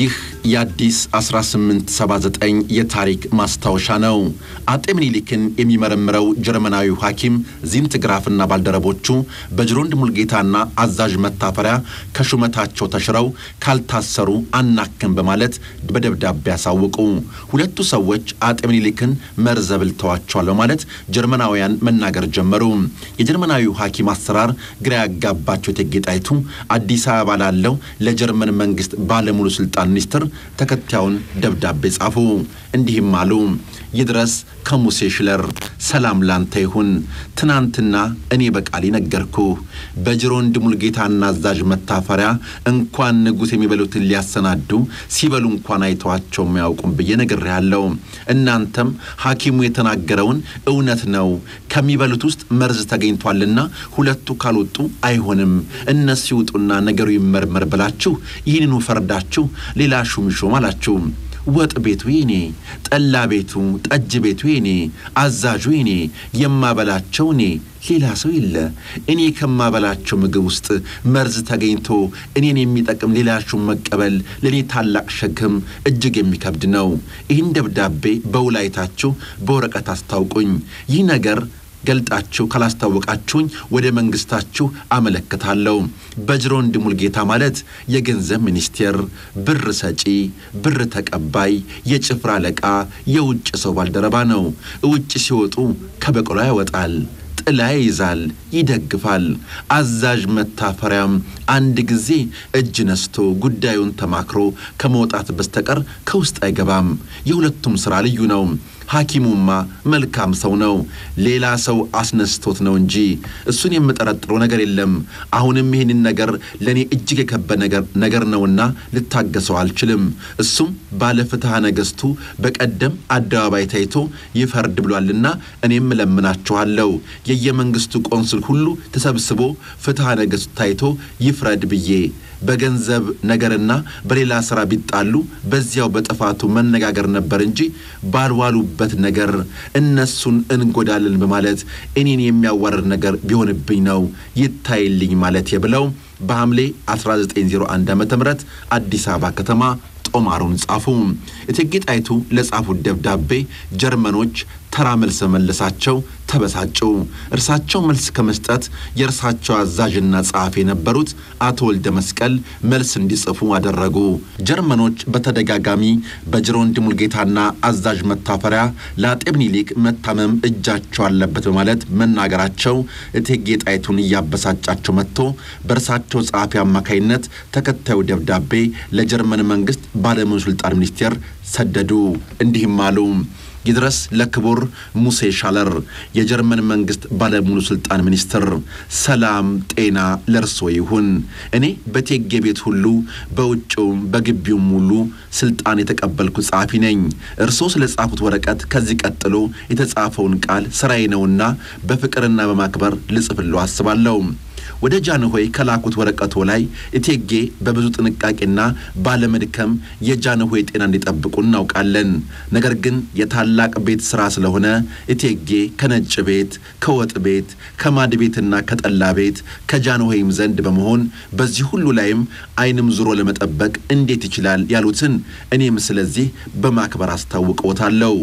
них የአዲስ 1879 የታሪክ ማስታወሻ ነው። አጤ ምኒልክን የሚመረምረው ጀርመናዊው ሐኪም ዚንትግራፍና ባልደረቦቹ በጅሮንድ ሙልጌታና አዛዥ መታፈሪያ ከሹመታቸው ተሽረው ካልታሰሩ አናክም በማለት በደብዳቤ ያሳወቁ። ሁለቱ ሰዎች አጤ ምኒልክን መርዘ ብልተዋቸዋል በማለት ጀርመናውያን መናገር ጀመሩ። የጀርመናዊው ሐኪም አሰራር ግራ ያጋባቸው እቴጌ ጣይቱ አዲስ አበባ ላለው ለጀርመን መንግስት ባለሙሉ ስልጣን ሚኒስትር ተከታዩን ደብዳቤ ጻፉ። እንዲህም አሉ። ይድረስ ከሙሴ ሽለር ሰላም ላንተ ይሁን። ትናንትና እኔ በቃል ነገርኩ። በጅሮንድ ሙልጌታና አዛዥ መታፈሪያ እንኳን ንጉሥ የሚበሉትን ሊያሰናዱ ሲበሉ እንኳን አይተዋቸው የማያውቁም ብዬ ነግሬያለሁ። እናንተም ሐኪሙ የተናገረውን እውነት ነው፣ ከሚበሉት ውስጥ መርዝ ተገኝቷልና ሁለቱ ካልወጡ አይሆንም፣ እነሱ ይውጡና ነገሩ ይመርመር ብላችሁ ይህንኑ ፈርዳችሁ ሌላ ሹም ሾም አላችሁ። ወጥ ቤቱ የኔ፣ ጠላ ቤቱ ጠጅ ቤቱ የኔ፣ አዛዡ የኔ፣ የማበላቸው እኔ፣ ሌላ ሰው የለ። እኔ ከማበላቸው ምግብ ውስጥ መርዝ ተገኝቶ እኔን የሚጠቅም ሌላ ሹም መቀበል ለእኔ ታላቅ ሸክም እጅግ የሚከብድ ነው። ይህን ደብዳቤ በውል አይታችሁ በወረቀት አስታውቁኝ። ይህ ነገር ገልጣችሁ ካላስታወቃችሁኝ ወደ መንግስታችሁ አመለክታለሁ። በጅሮንድ ሙልጌታ ማለት የገንዘብ ሚኒስቴር ብር ሰጪ፣ ብር ተቀባይ፣ የጭፍራ አለቃ፣ የውጭ ሰው ባልደረባ ነው። ውጭ ሲወጡ ከበቅሎ ያወጣል ጥላ ይይዛል፣ ይደግፋል። አዛዥ መታፈሪያም አንድ ጊዜ እጅ ነስቶ ጉዳዩን ተማክሮ ከመውጣት በስተቀር ከውስጥ አይገባም። የሁለቱም ሥራ ልዩ ነው። ሐኪሙማ መልካም ሰው ነው። ሌላ ሰው አስነስቶት ነው እንጂ እሱን የምጠረጥረው ነገር የለም። አሁንም ይህንን ነገር ለእኔ እጅግ የከበደ ነገር ነውና ልታገሰው አልችልም። እሱም ባለፍትሐ ነገሥቱ በቀደም አደባባይ ታይቶ ይፈርድ ብሏልና እኔም እለምናችኋለሁ የየመንግስቱ ቆንስል ሁሉ ተሰብስቦ ፍትሐ ነገሥቱ ታይቶ ይፍረድ ብዬ በገንዘብ ነገርና በሌላ ሥራ ቢጣሉ በዚያው በጥፋቱ መነጋገር ነበር እንጂ ባልዋሉበት ነገር እነሱን እንጎዳለን በማለት እኔን የሚያዋርድ ነገር ቢሆንብኝ ነው ይታይልኝ ማለት የብለው በሐምሌ 1901 ዓ ም አዲስ አበባ ከተማ ጦማሩን ጻፉ። እቴጌ ጣይቱ ለጻፉት ደብዳቤ ጀርመኖች ተራ መልስ መመለሳቸው ተበሳጩ። እርሳቸው መልስ ከመስጠት የእርሳቸው አዛዥና ጸሐፊ የነበሩት አቶ ወልደ መስቀል መልስ እንዲጽፉ አደረጉ። ጀርመኖች በተደጋጋሚ በጅሮንድ ሙልጌታና አዛዥ መታፈሪያ ለአጤ ምኒልክ መታመም እጃቸው አለበት በማለት መናገራቸው እቴጌ ጣይቱን እያበሳጫቸው መጥቶ በእርሳቸው ጸሐፊ አማካይነት ተከታዩ ደብዳቤ ለጀርመን መንግስት ባለሙሉ ስልጣን ሚኒስቴር ሰደዱ። እንዲህም አሉ። ይድረስ ለክቡር ሙሴ ሻለር የጀርመን መንግስት ባለሙሉ ስልጣን ሚኒስትር፣ ሰላም ጤና ለእርሶ ይሁን። እኔ በቴጌ ቤት ሁሉ በውጭውም በግቢውም ሁሉ ስልጣን የተቀበልኩ ጸሐፊ ነኝ። እርሶ ስለ ጻፉት ወረቀት ከዚህ ቀጥሎ የተጻፈውን ቃል ስራዬ ነውና በፍቅርና በማክበር ልጽፍሎ አስባለሁ። ወደ ጃንሆይ ከላኩት ወረቀቶ ላይ እቴጌ በብዙ ጥንቃቄና ባለመድከም የጃንሆይ ጤና እንዲጠብቁ እናውቃለን። ነገር ግን የታላቅ ቤት ሥራ ስለሆነ እቴጌ ከነጭ ቤት፣ ከወጥ ቤት፣ ከማድ ቤትና ከጠላ ቤት ከጃንሆይም ዘንድ በመሆን በዚህ ሁሉ ላይም ዓይንም ዙሮ ለመጠበቅ እንዴት ይችላል ያሉትን እኔም ስለዚህ በማክበር አስታውቀዎታለሁ።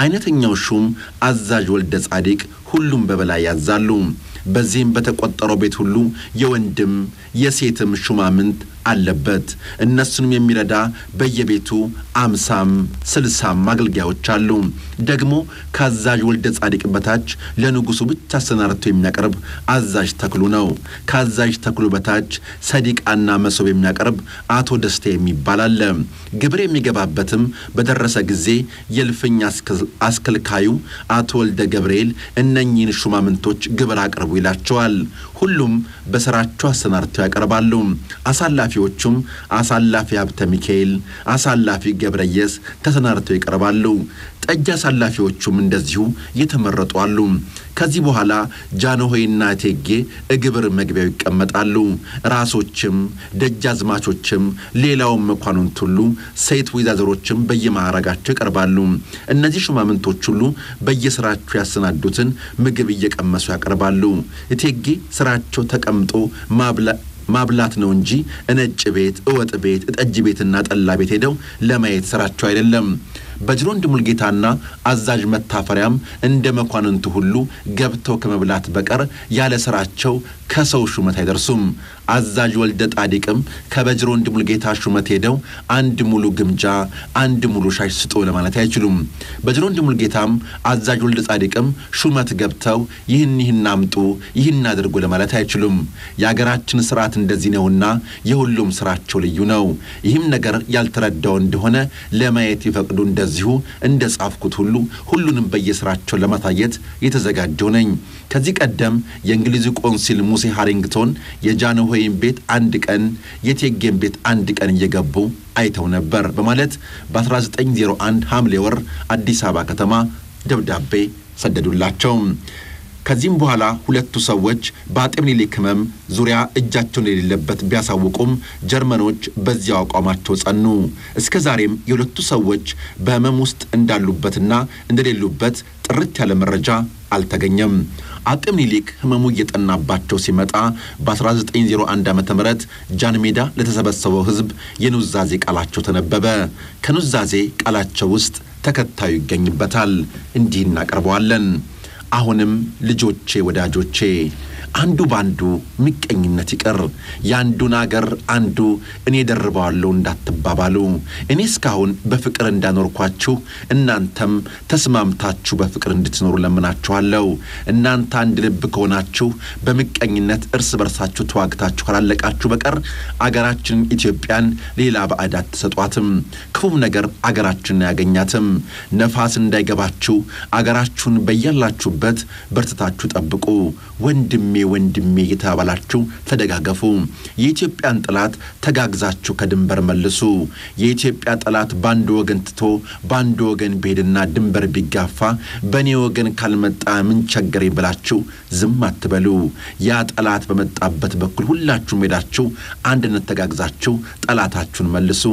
አይነተኛው ሹም አዛዥ ወልደ ጻዲቅ ሁሉም በበላይ ያዛሉ። በዚህም በተቆጠረው ቤት ሁሉ የወንድም የሴትም ሹማምንት አለበት። እነሱንም የሚረዳ በየቤቱ አምሳም ስልሳም አገልጋዮች አሉ። ደግሞ ከአዛዥ ወልደ ጻዲቅ በታች ለንጉሡ ብቻ አሰናርቶ የሚያቀርብ አዛዥ ተክሉ ነው። ከአዛዥ ተክሉ በታች ሰዲቃና መሶብ የሚያቀርብ አቶ ደስታ የሚባል አለ። ግብር የሚገባበትም በደረሰ ጊዜ የእልፍኝ አስከልካዩ አቶ ወልደ ገብርኤል እነኚህን ሹማምንቶች ግብር አቅርቡ ይላቸዋል። ሁሉም በስራቸው አሰናርተው ያቀርባሉ። አሳላፊዎቹም አሳላፊ ሀብተ ሚካኤል፣ አሳላፊ ገብረየስ ተሰናርተው ይቀርባሉ። ጠጅ አሳላፊዎቹም እንደዚሁ የተመረጡ አሉ። ከዚህ በኋላ ጃንሆይና እቴጌ እግብር መግቢያው ይቀመጣሉ። ራሶችም፣ ደጃዝማቾችም፣ ሌላውም መኳንንት ሁሉ ሴት ወይዛዘሮችም በየማዕረጋቸው ይቀርባሉ። እነዚህ ሹማምንቶች ሁሉ በየስራቸው ያሰናዱትን ምግብ እየቀመሱ ያቀርባሉ። እቴጌ ስራቸው ተቀምጦ ማብላት ነው እንጂ እነጭ ቤት፣ እወጥ ቤት፣ እጠጅ ቤትና ጠላ ቤት ሄደው ለማየት ስራቸው አይደለም። በጅሮንድ ሙልጌታና አዛዥ መታፈሪያም እንደ መኳንንቱ ሁሉ ገብተው ከመብላት በቀር ያለ ስራቸው ከሰው ሹመት አይደርሱም። አዛዥ ወልደ ጣዲቅም ከበጅሮንድ ሙልጌታ ሹመት ሄደው አንድ ሙሉ ግምጃ፣ አንድ ሙሉ ሻሽ ስጦ ለማለት አይችሉም። በጅሮንድ ሙልጌታም አዛዥ ወልደ ጣዲቅም ሹመት ገብተው ይህን ይህን አምጡ፣ ይህን አድርጎ ለማለት አይችሉም። የአገራችን ስርዓት እንደዚህ ነውና የሁሉም ስራቸው ልዩ ነው። ይህም ነገር ያልተረዳው እንደሆነ ለማየት ይፈቅዱ እንደዚሁ እንደ ጻፍኩት ሁሉ ሁሉንም በየስራቸው ለማሳየት የተዘጋጀው ነኝ። ከዚህ ቀደም የእንግሊዙ ቆንሲል ሙሴ ሃሪንግቶን የጃንሆይን ቤት አንድ ቀን የቴጌን ቤት አንድ ቀን እየገቡ አይተው ነበር በማለት በ1901 ሐምሌ ወር አዲስ አበባ ከተማ ደብዳቤ ሰደዱላቸው። ከዚህም በኋላ ሁለቱ ሰዎች በአጤ ምኒልክ ሕመም ዙሪያ እጃቸውን የሌለበት ቢያሳውቁም ጀርመኖች በዚያው አቋማቸው ጸኑ። እስከ ዛሬም የሁለቱ ሰዎች በሕመም ውስጥ እንዳሉበትና እንደሌሉበት ጥርት ያለ መረጃ አልተገኘም። አጤ ምኒልክ ሕመሙ እየጠናባቸው ሲመጣ በ1901 ዓ ም ጃን ሜዳ ለተሰበሰበው ሕዝብ የኑዛዜ ቃላቸው ተነበበ። ከኑዛዜ ቃላቸው ውስጥ ተከታዩ ይገኝበታል። እንዲህ እናቀርበዋለን። አሁንም ልጆቼ ወዳጆቼ አንዱ በአንዱ ምቀኝነት ይቅር፣ የአንዱን አገር አንዱ እኔ ደርበዋለሁ እንዳትባባሉ። እኔ እስካሁን በፍቅር እንዳኖርኳችሁ እናንተም ተስማምታችሁ በፍቅር እንድትኖሩ ለምናችኋለሁ። እናንተ አንድ ልብ ከሆናችሁ በምቀኝነት እርስ በርሳችሁ ተዋግታችሁ ካላለቃችሁ በቀር አገራችንን ኢትዮጵያን ሌላ ባዕድ አትሰጧትም። ክፉም ነገር አገራችንን አያገኛትም። ነፋስ እንዳይገባችሁ አገራችሁን በያላችሁበት በርትታችሁ ጠብቁ። ወንድሜ ወንድሜ የተባባላችሁ ተደጋገፉ። የኢትዮጵያን ጠላት ተጋግዛችሁ ከድንበር መልሱ። የኢትዮጵያ ጠላት በአንድ ወገን ትቶ በአንድ ወገን ቢሄድና ድንበር ቢጋፋ በእኔ ወገን ካልመጣ ምን ቸገረኝ ብላችሁ ዝም አትበሉ። ያ ጠላት በመጣበት በኩል ሁላችሁም ሄዳችሁ አንድነት ተጋግዛችሁ ጠላታችሁን መልሱ።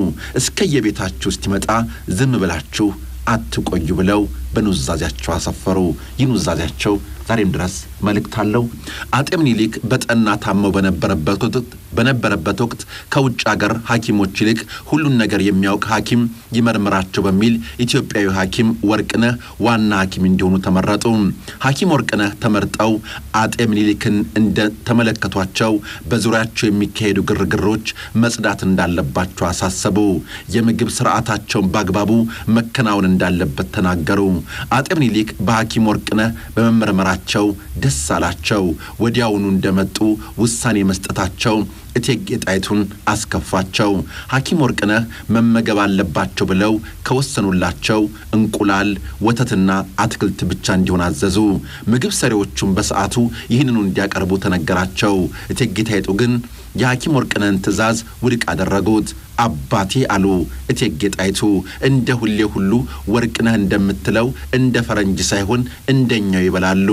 እስከየቤታችሁ እስኪመጣ ዝም ብላችሁ አትቆዩ ብለው በኑዛዜያቸው አሰፈሩ። ይህ ኑዛዜያቸው ዛሬም ድረስ መልእክት አለው። አጤ ምኒልክ በጠና ታመው በነበረበት ወቅት ከውጭ አገር ሐኪሞች ይልቅ ሁሉን ነገር የሚያውቅ ሐኪም ይመርምራቸው በሚል ኢትዮጵያዊ ሐኪም ወርቅነህ ዋና ሐኪም እንዲሆኑ ተመረጡ። ሐኪም ወርቅነህ ተመርጠው አጤ ምኒልክን እንደተመለከቷቸው በዙሪያቸው የሚካሄዱ ግርግሮች መጽዳት እንዳለባቸው አሳሰቡ። የምግብ ስርዓታቸውን በአግባቡ መከናወን እንዳለበት ተናገሩ። አጤ ምኒልክ በሐኪም ወርቅነህ በመመርመራቸው ደስ አላቸው። ወዲያውኑ እንደመጡ ውሳኔ መስጠታቸው እቴጌ ጣይቱን አስከፋቸው። ሐኪም ወርቅነህ መመገብ አለባቸው ብለው ከወሰኑላቸው እንቁላል፣ ወተትና አትክልት ብቻ እንዲሆን አዘዙ። ምግብ ሰሪዎቹም በሰዓቱ ይህንኑ እንዲያቀርቡ ተነገራቸው። እቴጌ ጣይቱ ግን የሐኪም ወርቅነህን ትእዛዝ ውድቅ አደረጉት። አባቴ አሉ እቴጌ ጣይቱ፣ እንደ ሁሌ ሁሉ ወርቅነህ እንደምትለው እንደ ፈረንጅ ሳይሆን እንደኛው ይበላሉ።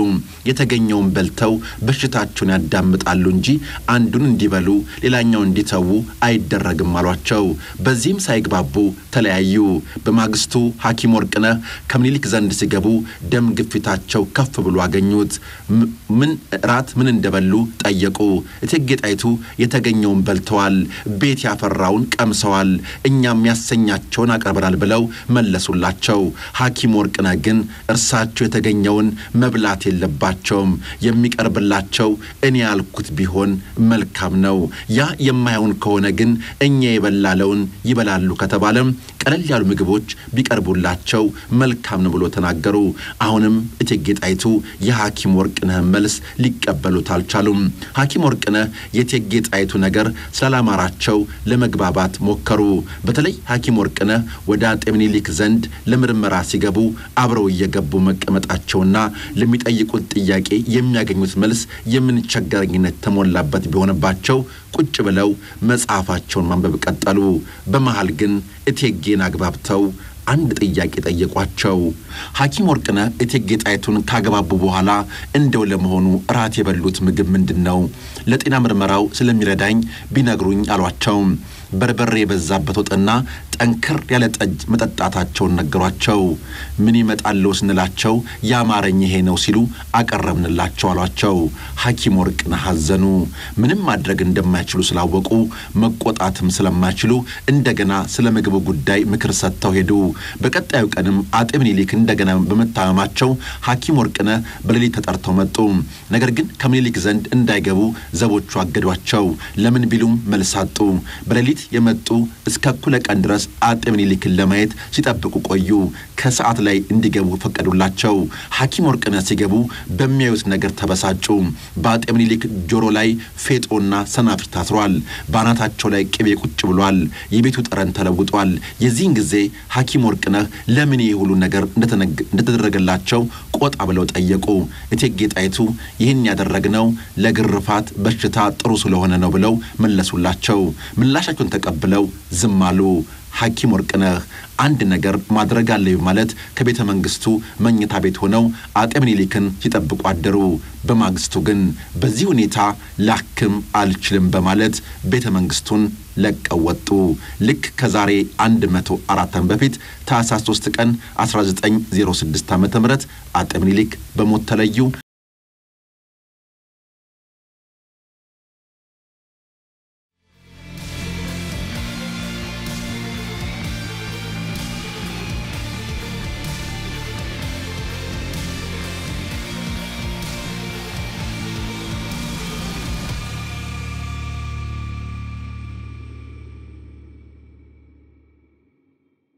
የተገኘውን በልተው በሽታቸውን ያዳምጣሉ እንጂ አንዱን እንዲበሉ ሌላኛው እንዲተዉ አይደረግም አሏቸው። በዚህም ሳይግባቡ ተለያዩ። በማግስቱ ሐኪም ወርቅነህ ከምኒልክ ዘንድ ሲገቡ ደም ግፊታቸው ከፍ ብሎ አገኙት። ምን ራት ምን እንደበሉ ጠየቁ። እቴጌ ጣይቱ የተገኘውን በልተዋል፣ ቤት ያፈራውን ቀምሰዋል፣ እኛም ያሰኛቸውን አቅርበናል ብለው መለሱላቸው። ሐኪም ወርቅነህ ግን እርሳቸው የተገኘውን መብላት የለባቸውም፣ የሚቀርብላቸው እኔ ያልኩት ቢሆን መልካም ነው። ያ የማይሆን ከሆነ ግን እኛ የበላለውን ይበላሉ ከተባለም ቀለል ያሉ ምግቦች ቢቀርቡላቸው መልካም ነው ብሎ ተናገሩ። አሁንም እቴጌ ጣይቱ የሐኪም ወርቅነህን መልስ ሊቀበሉት አልቻሉም። ሐኪም ወርቅነህ የእቴጌ ጣይቱ ነገር ስላላማራቸው ለመግባባት ሞከሩ። በተለይ ሐኪም ወርቅነህ ወደ አጤ ምኒልክ ዘንድ ለምርመራ ሲገቡ አብረው እየገቡ መቀመጣቸውና ለሚጠይቁት ጥያቄ የሚያገኙት መልስ የምንቸገረኝነት ተሞላበት ቢሆንባቸው ቁጭ ብለው መጽሐፋቸውን ማንበብ ቀጠሉ። በመሃል ግን እቴጌን አግባብተው አንድ ጥያቄ ጠየቋቸው። ሐኪም ወርቅነህ እቴጌ ጣይቱን ካገባቡ በኋላ እንደው ለመሆኑ እራት የበሉት ምግብ ምንድን ነው? ለጤና ምርመራው ስለሚረዳኝ ቢነግሩኝ አሏቸው። በርበሬ የበዛበት ወጥና ጠንከር ያለ ጠጅ መጠጣታቸውን ነገሯቸው። ምን ይመጣለው ስንላቸው ያማረኝ ይሄ ነው ሲሉ አቀረብንላቸው አሏቸው። ሐኪም ወርቅነህ አዘኑ። ምንም ማድረግ እንደማይችሉ ስላወቁ መቆጣትም ስለማይችሉ እንደገና ስለ ምግቡ ጉዳይ ምክር ሰጥተው ሄዱ። በቀጣዩ ቀንም አጤ ምኒልክ እንደገና በመታመማቸው ሐኪም ወርቅነህ በሌሊት ተጠርተው መጡ። ነገር ግን ከምኒልክ ዘንድ እንዳይገቡ ዘቦቹ አገዷቸው። ለምን ቢሉም መልስ አጡ። በሌሊት የመጡ እስከ እኩለ ቀን ድረስ አጤ ምኒልክን ለማየት ሲጠብቁ ቆዩ። ከሰዓት ላይ እንዲገቡ ፈቀዱላቸው። ሐኪም ወርቅነህ ሲገቡ በሚያዩት ነገር ተበሳጩ። በአጤ ምኒልክ ጆሮ ላይ ፌጦና ሰናፍጭ ታስሯል። በአናታቸው ላይ ቅቤ ቁጭ ብሏል። የቤቱ ጠረን ተለውጧል። የዚህን ጊዜ ሐኪም ወርቅነህ ለምን ይህ ሁሉ ነገር እንደተደረገላቸው ቆጣ ብለው ጠየቁ። እቴጌ ጣይቱ ይህን ያደረግነው ለግርፋት በሽታ ጥሩ ስለሆነ ነው ብለው መለሱላቸው። ምላሻቸውን ተቀብለው ዝም አሉ። ሐኪም ወርቅነህ አንድ ነገር ማድረግ አለብኝ ማለት ከቤተ መንግስቱ መኝታ ቤት ሆነው አጤ ምኒልክን ሲጠብቁ አደሩ። በማግስቱ ግን በዚህ ሁኔታ ላክም አልችልም በማለት ቤተ መንግስቱን ለቀው ወጡ። ልክ ከዛሬ 104 ዓመት በፊት ታኅሳስ 3 ቀን 1906 ዓ ም አጤ ምኒልክ በሞት ተለዩ።